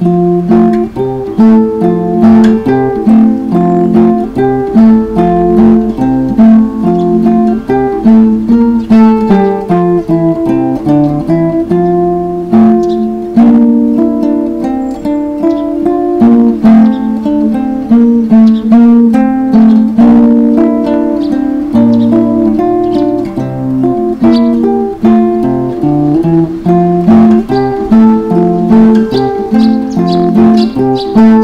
Música Música